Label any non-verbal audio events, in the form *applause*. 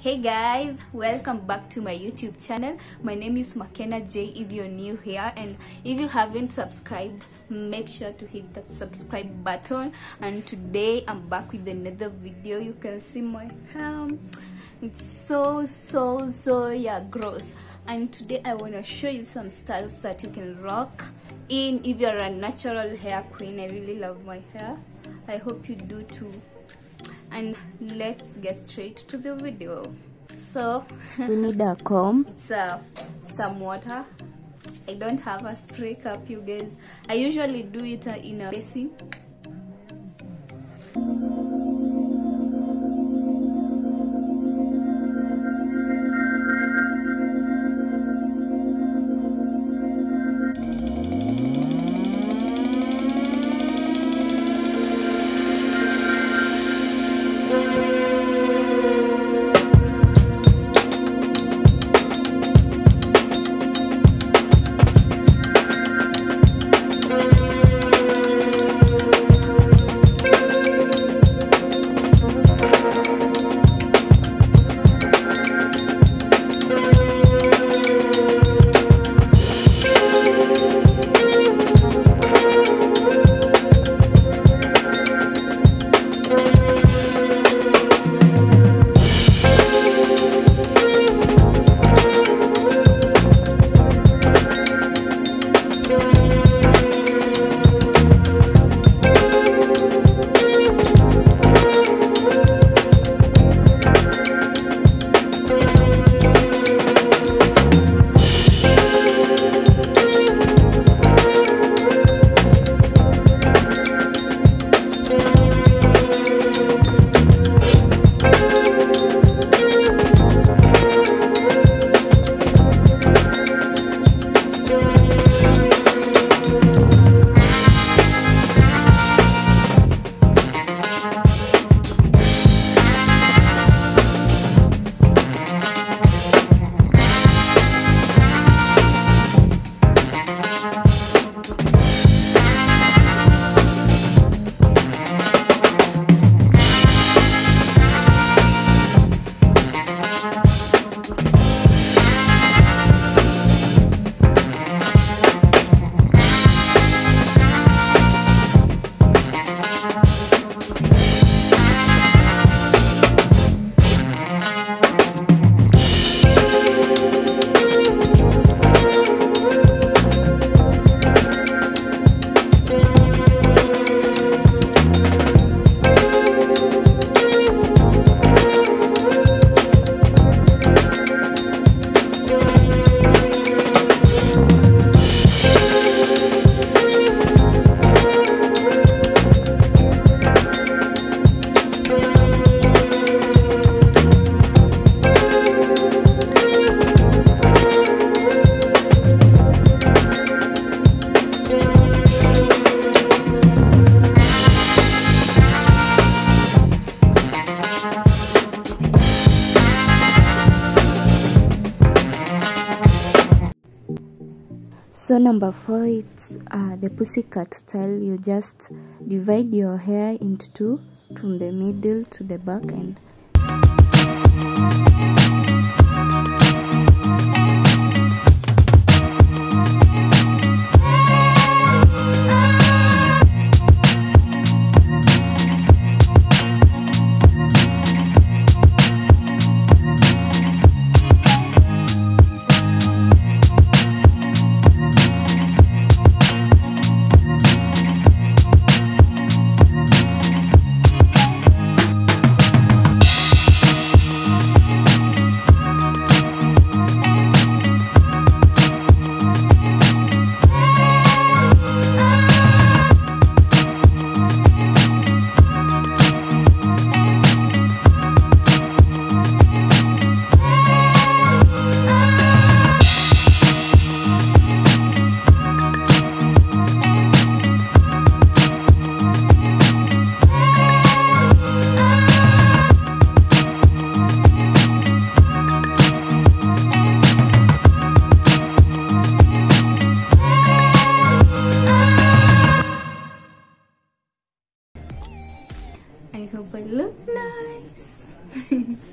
hey guys welcome back to my youtube channel. My name is makena j if you're new here. And if you haven't subscribed make sure to hit that subscribe button. And today i'm back with another video. You can see my hair it's so so so yeah gross. And today i want to show you some styles that you can rock in. If you're a natural hair queen i really love my hair. I hope you do too and let's get straight to the video. So we need a comb. *laughs* it's uh, some water. I don't have a spray cup you guys. I usually do it uh, in a basin so number four it's uh, the pussycat style. You just divide your hair into two from the middle to the back and hope look nice. *laughs*